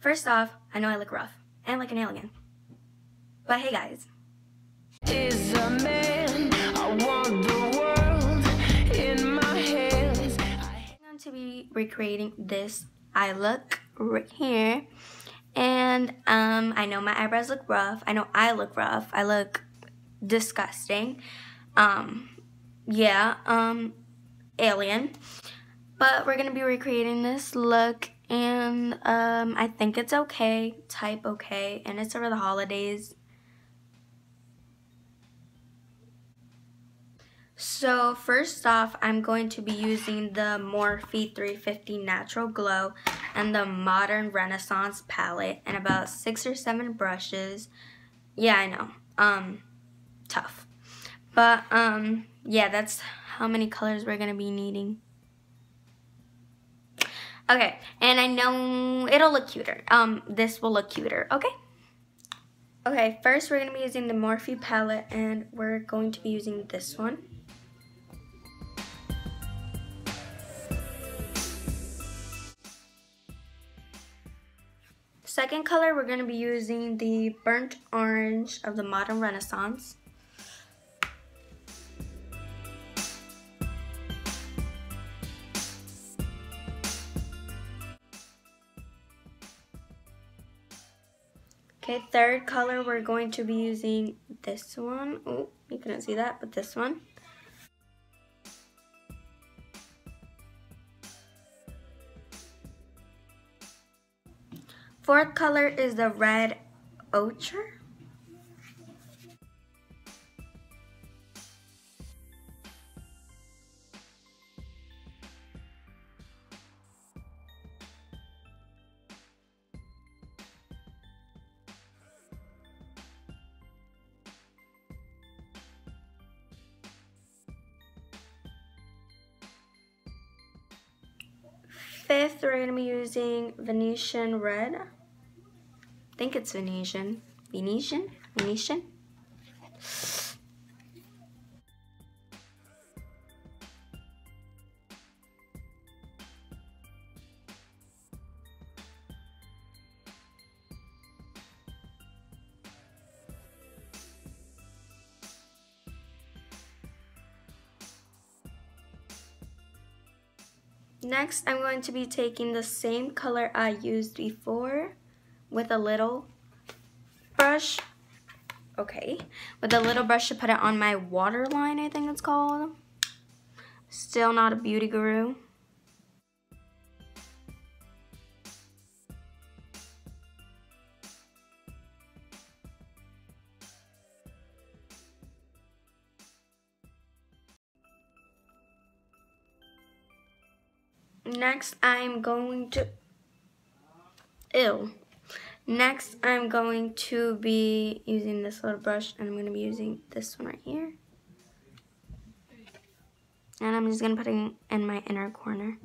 First off, I know I look rough and like an alien. But hey guys. Is a man, I want the world in my hands. I'm going to be recreating this eye look right here. And um, I know my eyebrows look rough. I know I look rough. I look disgusting. Um, yeah, um, alien. But we're going to be recreating this look and um, I think it's okay, type okay, and it's over the holidays. So first off, I'm going to be using the Morphe 350 Natural Glow and the Modern Renaissance palette and about six or seven brushes. Yeah, I know. Um, tough. But, um, yeah, that's how many colors we're going to be needing. Okay, and I know it'll look cuter. Um, this will look cuter, okay? Okay, first we're to be using the Morphe palette and we're going to be using this one. Second color, we're to be using the Burnt Orange of the Modern Renaissance. Okay, third color, we're going to be using this one. Oh, you couldn't see that, but this one. Fourth color is the red ochre. Fifth, we're going to be using Venetian Red. I think it's Venetian. Venetian? Venetian? Next, I'm going to be taking the same color I used before with a little brush. Okay, with a little brush to put it on my waterline, I think it's called. Still not a beauty guru. Next, I'm going to, ew. Next, I'm going to be using this little brush and I'm going to be using this one right here. And I'm just going to put it in my inner corner.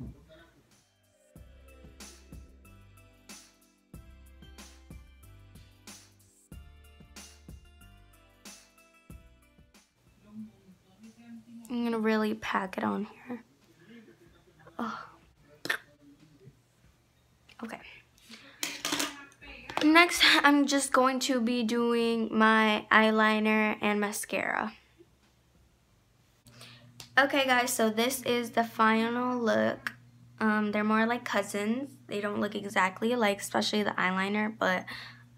I'm going to really pack it on here. Oh. Okay. Next, I'm just going to be doing my eyeliner and mascara. Okay guys, so this is the final look. Um, they're more like cousins. They don't look exactly alike, especially the eyeliner, but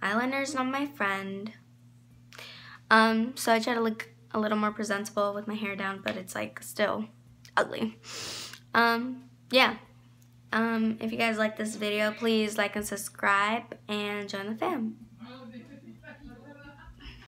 eyeliner is not my friend. Um, so I try to look a little more presentable with my hair down, but it's like still ugly. Um, yeah. Um, if you guys like this video, please like and subscribe and join the fam.